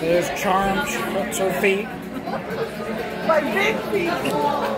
There's charms. What's her feet. My big feet.